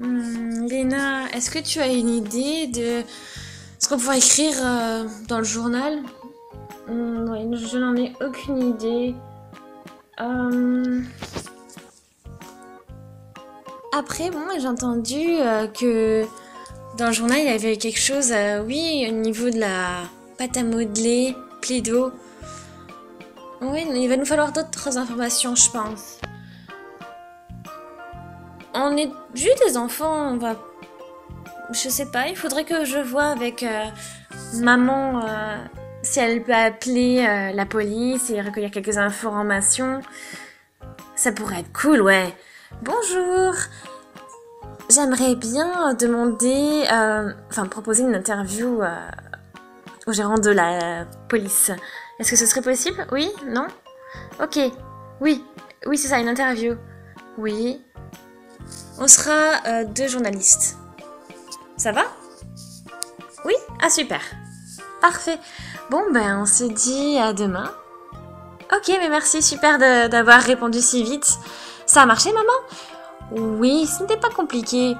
Hmm, Léna, est-ce que tu as une idée de ce qu'on pourrait écrire euh, dans le journal? Hmm, Je n'en ai aucune idée. Euh, Après, bon, j'ai entendu euh, que dans le journal, il y avait quelque chose, oui, au niveau de la pâte à modeler, Plaido. Oui, il va nous falloir d'autres informations, je pense. On est juste des enfants, on va... Je sais pas, il faudrait que je vois avec euh, maman euh, si elle peut appeler euh, la police et recueillir quelques informations. Ça pourrait être cool, ouais. Bonjour J'aimerais bien demander, enfin proposer une interview au gérant de la police. Est-ce que ce serait possible? Oui? Non? Ok. Oui. Oui, c'est ça, une interview. Oui. On sera euh, deux journalistes. Ça va? Oui? Ah super. Parfait. Bon ben on se dit à demain. Ok, mais merci, super d'avoir répondu si vite. Ça a marché, maman? Oui, ce n'était pas compliqué.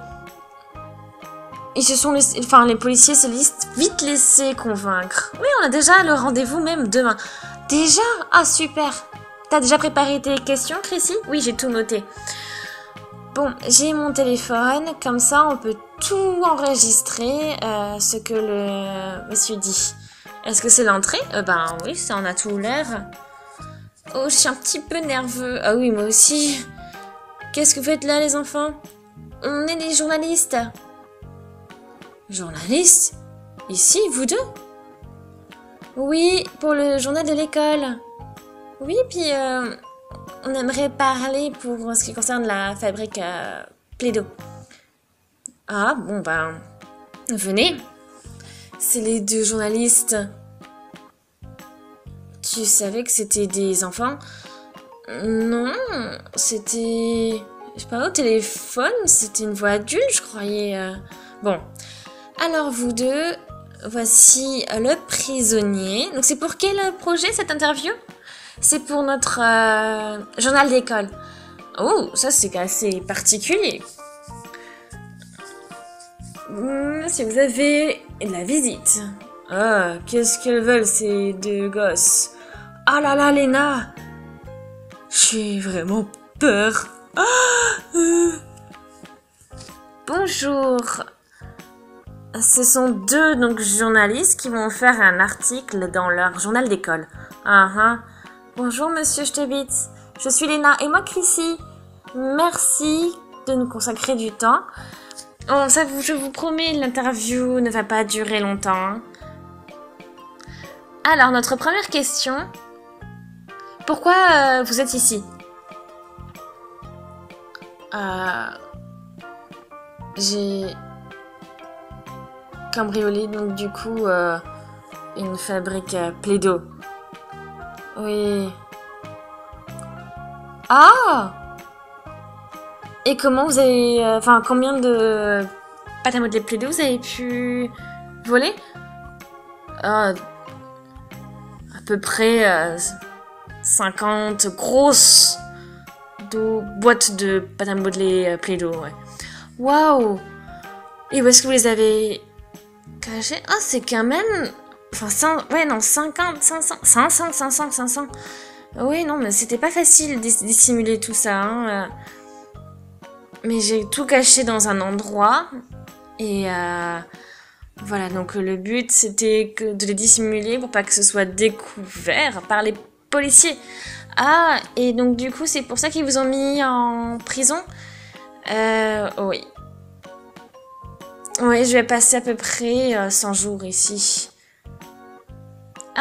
Ils se sont laissés, enfin les policiers se laissent vite laisser convaincre. Oui, on a déjà le rendez-vous même demain. Déjà? Ah super. T'as déjà préparé tes questions, Chrissy? Oui, j'ai tout noté. Bon, j'ai mon téléphone, comme ça on peut tout enregistrer euh, ce que le monsieur dit. Est-ce que c'est l'entrée? Euh, Ben oui, ça en a tout l'air. Oh, je suis un petit peu nerveux. Ah oui, moi aussi. Qu'est-ce que vous faites là, les enfants? On est des journalistes. Journalistes? Ici, vous deux? Oui, pour le journal de l'école. Oui, puis euh, on aimerait parler pour ce qui concerne la fabrique euh, Plaido. Ah, bon, ben, venez. C'est les deux journalistes. Tu savais que c'était des enfants? Non, c'était... Je pas, au téléphone, c'était une voix adulte, je croyais. euh. Bon. Alors vous deux, voici le prisonnier. Donc c'est pour quel projet cette interview? C'est pour notre euh, journal d'école. Oh, ça c'est assez particulier. Hmm, Si vous avez la visite. Ah, qu'est-ce qu'elles veulent ces deux gosses? Ah là là, Léna J'ai vraiment peur. Ah, euh. Bonjour. Ce sont deux journalistes qui vont faire un article dans leur journal d'école. Ah ah. Bonjour Monsieur Stebitz. Je suis Léna et moi Chrissy. Merci de nous consacrer du temps. Je vous promets, l'interview ne va pas durer longtemps. Alors, notre première question. Pourquoi euh, vous êtes ici? Euh, J'ai cambriolé, donc du coup, euh, une fabrique à Plaido. Oui. Ah Et comment vous avez... euh, Enfin, combien de pâtes à modeler Plaido vous avez pu voler? Ah, à peu près euh, 50 grosses boîtes de pâte à modeler euh, Plaido, ouais. Waouh Et où est-ce que vous les avez cachées? Ah, c'est quand même... Enfin, cin- ouais, non, 50, 500, 500, 500, 500. Oui, non, mais c'était pas facile de dissimuler tout ça. hein, euh. Mais j'ai tout caché dans un endroit. Et euh, voilà, donc le but c'était de les dissimuler pour pas que ce soit découvert par les policiers. Ah, et donc du coup c'est pour ça qu'ils vous ont mis en prison? Euh, oui. Oui, je vais passer à peu près euh, 100 jours ici.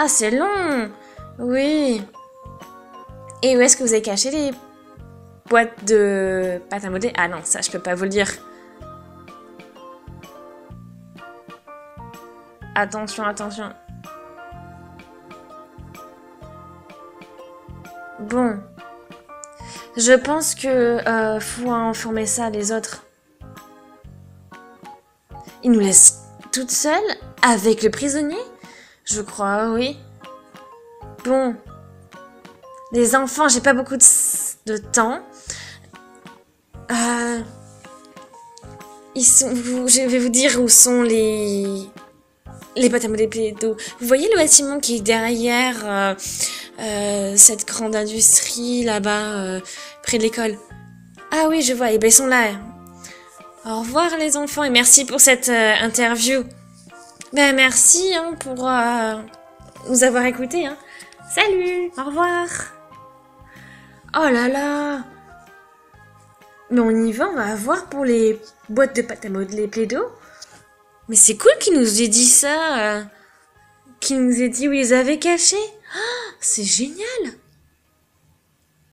Ah, c'est long Oui. Et où est-ce que vous avez caché les boîtes de pâte à modeler? Ah non, ça je peux pas vous le dire. Attention, attention. Bon. Je pense que euh, faut informer ça les autres. Ils nous laissent toutes seules avec le prisonnier? Je crois, oui. Bon. Les enfants, j'ai pas beaucoup de, temps. Euh, Ils sont, je vais vous dire où sont les les pâtes à d'eau. Vous voyez le bâtiment qui est derrière euh, euh, cette grande industrie là-bas, près de l'école? Ah oui, je vois. Et eh ben ils sont là. Au revoir les enfants et merci pour cette interview. Ben merci hein, pour nous avoir écoutés. Hein. Salut, au revoir. Oh là là. Mais on y va, on va voir pour les boîtes de pâte à modeler Play-Doh. Mais c'est cool qu'il nous ait dit ça. Euh, qu'il nous ait dit où ils avaient caché. Ah, c'est génial.